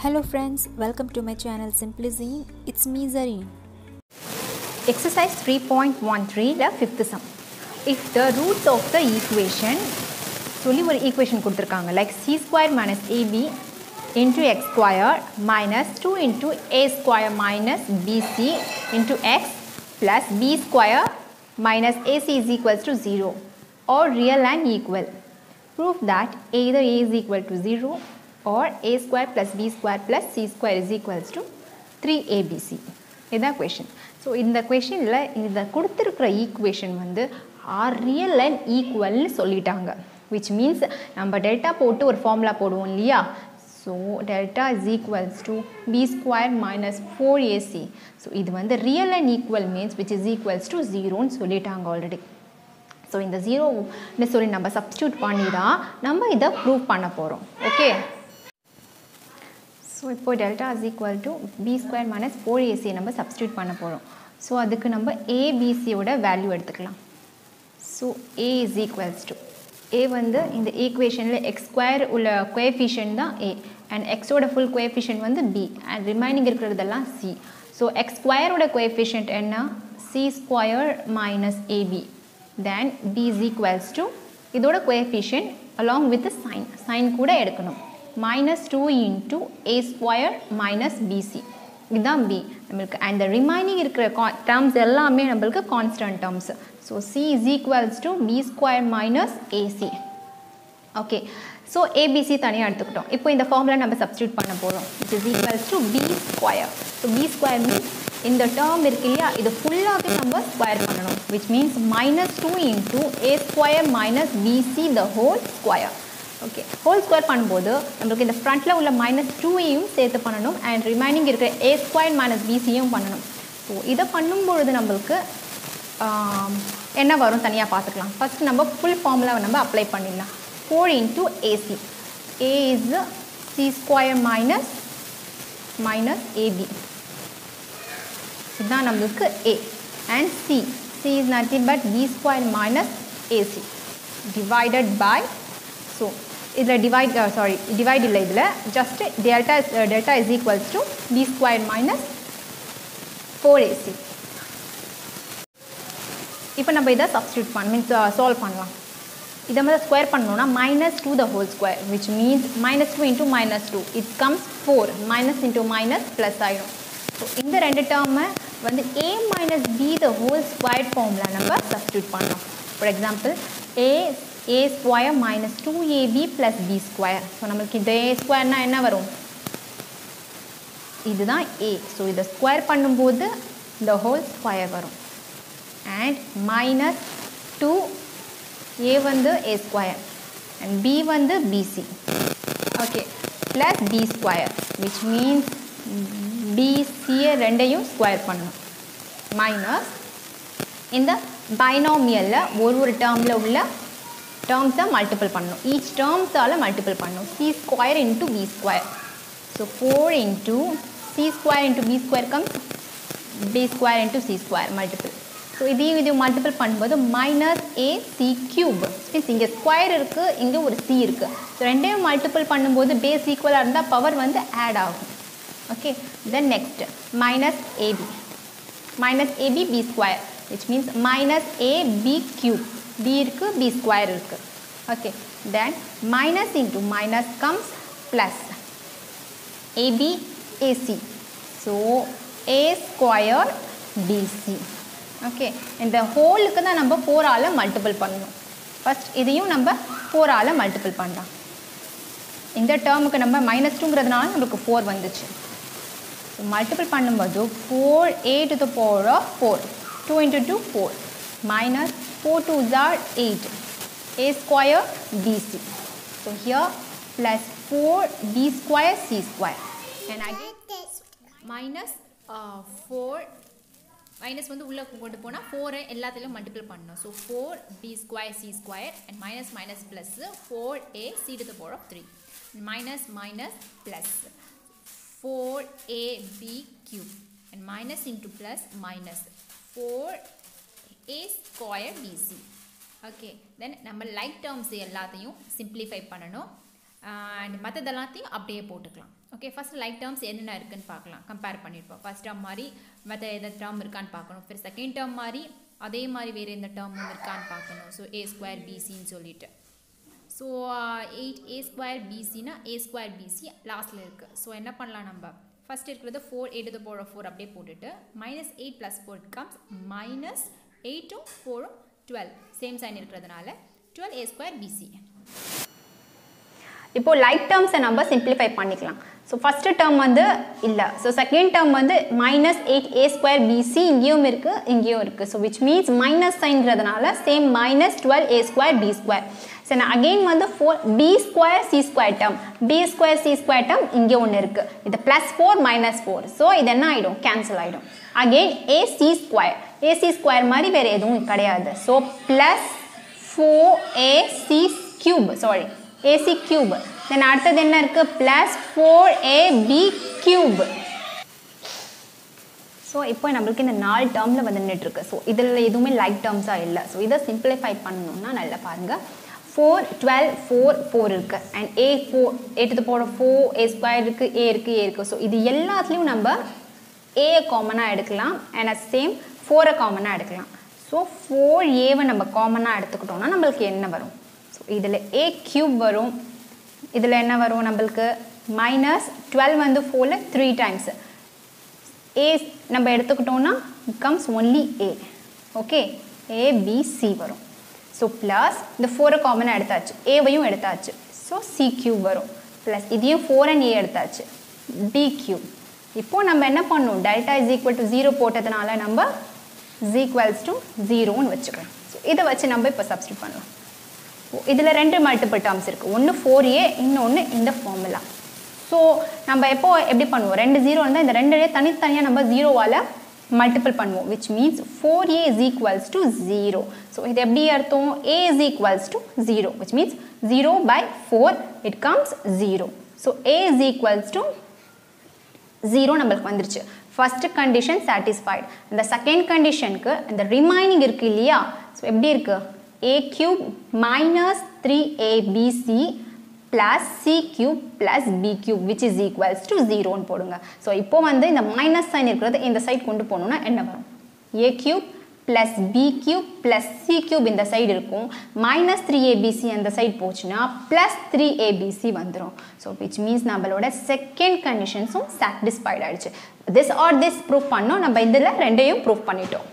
Hello friends, welcome to my channel Simply Zine. It's me Zareen. Exercise 3.13 ல fifth sum. If the roots of the equation சொல்லி ஒரு equation கொடுத்துருக்காங்க like C square minus AB into x square minus two into A square minus BC into x plus B square minus AC is equals to zero are real and equal prove that either a is equal to 0 or a square plus b square plus c square is equals to 3abc இதுதான் question so இந்த கொஷினில் இதை கொடுத்துருக்குற equation வந்து are real and ஈக்குவல்னு சொல்லிட்டாங்க. Which means நம்ம delta போட்டு ஒரு ஃபார்முலா போடுவோம் இல்லையா? So delta is equals to B square minus four AC so இது வந்து real and equal means which is equals to ஜீரோன்னு சொல்லிட்டாங்க ஆல்ரெடி ஸோ இந்த ஜீரோன்னு சொல்லி நம்ம சப்ஸ்டியூட் பண்ணி தான் நம்ம இதை ப்ரூவ் பண்ண போகிறோம் ஓகே ஸோ இப்போ delta is equal to B square minus four ஏசியை நம்ம சப்ஸ்டியூட் பண்ண போகிறோம் ஸோ அதுக்கு நம்ம ஏபிசியோட வேல்யூ எடுத்துக்கலாம். So A is equals to A வந்து இந்த ஈக்குவேஷனில் எக்ஸ் ஸ்கொயர் உள்ள குவேஃபிஷியன் தான் ஏ அண்ட் எக்ஸோட ஃபுல் குவேஃபிஷியன் வந்து பி அண்ட் ரிமைனிங் இருக்கிறதெல்லாம் சி ஸோ எக்ஸ் ஸ்கொயரோட குவேஃபிஷியன்ட் என்ன? C square minus AB then B is equals to இதோட coefficient along with sign sign கூட எடுக்கணும். Minus 2 into a square minus bc இதுதான் b. நம்மளுக்கு அண்ட் the remaining இருக்கிற terms எல்லாமே நம்மளுக்கு constant terms. So c is equals to b square minus ac okay so ABC தனியாக எடுத்துக்கிட்டோம். இப்போ இந்த ஃபார்முலா நம்ம சப்ஸ்டியூட் பண்ண போகிறோம் it is equals to B square so B square means இந்த டேர்ம் இருக்கு இல்லையா? இது ஃபுல்லாகவே நம்ம ஸ்கொயர் பண்ணணும். Which means minus two into A square minus BC the whole square okay whole square பண்ணும்போது நம்மளுக்கு இந்த ஃப்ரண்ட்டில் உள்ள மைனஸ் டூயையும் சேர்த்து பண்ணணும் அண்ட் ரிமைனிங் இருக்கிற ஏ ஸ்கொயர் மைனஸ் பிசியும் பண்ணணும். ஸோ இதை பண்ணும்பொழுது நம்மளுக்கு என்ன வரும் தனியாக பார்த்துக்கலாம். ஃபஸ்ட் நம்ம ஃபுல் ஃபார்முலாவை நம்ம அப்ளை பண்ணிடலாம். Four into AC A is C square minus minus AB இதுதான் நம்மளுக்கு A and C C is nothing but B square minus AC divided by so இதில் டிவைட் சாரி டிவைட் இல்லை இதில். Just delta delta is equals to B square minus four AC இப்போ நம்ம இதை substitute பண்ண means solve பண்ணலாம். இதை மாதிரி ஸ்கொயர் பண்ணணும்னா minus two the whole square which means minus two into minus two it comes four minus into minus plus ஆகிடும் so இந்த ரெண்டு டேர்மை வந்து A minus B the whole square ஃபார்மில் நம்ம சப்ஸ்டியூட் பண்ணலாம். For example A A square minus two AB plus B square so நம்மளுக்கு இந்த ஏ ஸ்கொயர்னால் என்ன வரும்? இதுதான் ஏ ஸோ இதை ஸ்கொயர் பண்ணும்போது இந்த ஹோல் ஸ்கொயர் வரும். அண்ட் மைனஸ் டூ ஏ வந்து ஏ ஸ்கொயர் அண்ட் பி வந்து BC okay plus B square which means பிசியை ரெண்டையும் ஸ்கொயர் பண்ணணும். மைனஸ் இந்த பைனாமியலில் ஒரு ஒரு டேர்மில் உள்ள டேர்ம்ஸை மல்டிபிள் பண்ணணும். ஈச் டேர்ம்ஸால் மல்டிபிள் பண்ணணும். C square into B square so four into C square into B square comes B square into C square multiple so இதையும் இதையும் மல்டிபிள் பண்ணும்போது minus A C cube means இங்கே ஸ்கொயர் இருக்குது இங்கே ஒரு சி இருக்குது ஸோ ரெண்டையும் மல்டிபிள் பண்ணும்போது பேஸ் ஈக்குவலாக இருந்தால் பவர் வந்து ஆட் ஆகும். Okay then next minus AB minus AB B square which means minus A B cube B இருக்குது பி ஸ்கொயர் இருக்குது okay then minus into minus comes plus AB AC so A square BC okay இந்த ஹோலுக்கு தான் நம்ம ஃபோரால் multiple பண்ணணும். First இதையும் நம்ம ஃபோரால் multiple பண்ணலாம். இந்த டேர்முக்கு நம்ம மைனஸ் டூங்கிறதுனால நம்மளுக்கு ஃபோர் வந்துச்சு. ஸோ மல்டிபிள் பண்ணும்போது four A to the power of four two into two four minus four two jar eight A square BC so here plus four B square C square and again minus four minus வந்து உள்ளே கொண்டு போனால் ஃபோரை எல்லாத்துலேயும் multiple பண்ணணும். So four B square C square and minus minus plus four A C to the power of three minus minus plus four A B cube and minus into plus minus four A square BC okay then நம்ம like terms எல்லாத்தையும் simplify பண்ணணும். And மற்றதெல்லாத்தையும் அப்படியே போட்டுக்கலாம். Okay first like terms என்னென்ன இருக்குன்னு பார்க்கலாம். Compare பண்ணியிருப்போம். ஃபஸ்ட் டேர்ம் மாதிரி மற்ற எந்த டேர்ம் இருக்கான்னு பார்க்கணும். ஃபிர் செகண்ட் டேர்ம் மாதிரி அதே மாதிரி வேறு எந்த டேர்மும் இருக்கான்னு பார்க்கணும். ஸோ ஏ ஸ்கொயர் பிசின்னு சொல்லிட்டு. ஸோ எயிட் ஏ ஸ்கொயர் பிசினா ஏ ஸ்கொயர் பிசி லாஸ்ட்டில் இருக்குது ஸோ என்ன பண்ணலாம் நம்ம? ஃபஸ்ட் இருக்கிறது ஃபோர் எயிட் டு ஃபோர் அப்படியே போட்டுட்டு minus eight plus four comes minus எயிட்டும் ஃபோரும் டுவெல் சேம் சைன் இருக்கிறதுனால டுவெல் ஏ ஸ்கொயர் பிசி இப்போ லைக் டேர்ம்ஸை நம்ம சிம்பிளிஃபை பண்ணிக்கலாம். ஸோ ஃபஸ்ட்டு டேர்ம் வந்து இல்லை. ஸோ செகண்ட் டேர்ம் வந்து minus eight A square BC இங்கேயும் இருக்குது இங்கேயும் இருக்குது so which means minus சைன்கிறதுனால same minus twelve A square B square so நான் அகெயின் வந்து four B square C square term B square C square term இங்கே ஒன்று இருக்குது இது plus four minus four so இது என்ன ஆகிடும் கேன்சல் ஆகிடும் again C square AC square மாதிரி வேறு எதுவும் கிடையாது. So plus four AC cube sorry AC cube then அடுத்தது என்ன இருக்குது plus four AB cube so இப்போ நம்மளுக்கு இந்த நாலு டேர்மில் வந்து நின்றுட்டுருக்கு ஸோ இதில் எதுவுமே லைக் டேர்ம்ஸாக இல்லை. ஸோ இதை சிம்பிளிஃபை பண்ணணும்னா நல்லா பாருங்கள் ஃபோர் டுவெல் ஃபோர் ஃபோர் இருக்குது அண்ட் ஏ ஃபோர் எட்டு போகிற ஃபோர் ஏ ஸ்கொயர் இருக்குது ஏ இருக்குது ஏ இருக்குது ஸோ இது எல்லாத்துலேயும் நம்ம ஏ காமனாக எடுக்கலாம். அண்ட் அட் சேம் ஃபோரை காமனாக எடுக்கலாம். ஸோ ஃபோர் ஏவை நம்ம காமனாக எடுத்துக்கிட்டோம்னா நம்மளுக்கு என்ன வரும்? ஸோ இதில் ஏ க்யூப் வரும். இதில் என்ன வரும் நம்மளுக்கு? மைனஸ் டுவெல் வந்து ஃபோரில் த்ரீ டைம்ஸ் ஏ நம்ம எடுத்துக்கிட்டோம்னா comes only A okay ABC வரும். ஸோ ப்ளஸ் இந்த ஃபோரை காமனாக எடுத்தாச்சு. ஏவையும் எடுத்தாச்சு. ஸோ சி கியூப் வரும். ப்ளஸ் இதையும் ஃபோர் அண்ட் ஏ எடுத்தாச்சு. பி கியூப் இப்போது நம்ம என்ன பண்ணணும்? Delta is equal to zero போட்டதுனால நம்ம இஸ் ஈக்குவல்ஸ் டு ஜீரோன்னு வச்சுக்கலாம் ஸோ இதை வச்சு நம்ம இப்போ சப்ஸ்டியூட் பண்ணலாம். இதில் ரெண்டு மல்டிபிள் டேர்ம்ஸ் இருக்குது ஒன்று ஃபோர் ஏ இன்னொன்று இந்த ஃபார்முலா ஸோ நம்ம எப்போ எப்படி பண்ணுவோம்? ரெண்டு ஜீரோ இருந்தால் இந்த ரெண்டு தனித்தனியாக நம்ம ஜீரோவால் மல்டிபிள் பண்ணுவோம். Which means four A is equals to zero so இது எப்படி அர்த்தம்? A is equals to zero which means zero by four it comes zero so A is equals to zero நம்மளுக்கு வந்துருச்சு. ஃபஸ்ட்டு கண்டிஷன் சாட்டிஸ்ஃபைடு இந்த second கண்டிஷனுக்கு இந்த remaining இருக்குது இல்லையா? ஸோ எப்படி இருக்குது A cube minus three ABC plus C cube plus B cube which is equals to ஜீரோன்னு போடுங்க. ஸோ இப்போ வந்து இந்த மைனஸ் சைன் இருக்கிறது இந்த சைட் கொண்டு போகணுன்னா என்ன வரும்? A cube plus B cube plus C cube இந்த சைடு இருக்கும். மைனஸ் த்ரீ ஏபிசி அந்த சைடு போச்சுன்னா ப்ளஸ் த்ரீ ஏபிசி வந்துடும் ஸோ விச் மீன்ஸ் நம்மளோட செகண்ட் கண்டிஷன்ஸும் சாட்டிஸ்ஃபைட் ஆகிடுச்சு திஸ் ஆர் திஸ் ப்ரூஃப் பண்ணோம். நம்ம இதில் ரெண்டையும் ப்ரூஃப் பண்ணிட்டோம்.